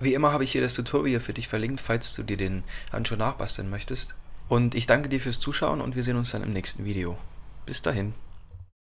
Wie immer habe ich hier das Tutorial für dich verlinkt, falls du dir den Handschuh nachbasteln möchtest. Und ich danke dir fürs Zuschauen und wir sehen uns dann im nächsten Video. Bis dahin.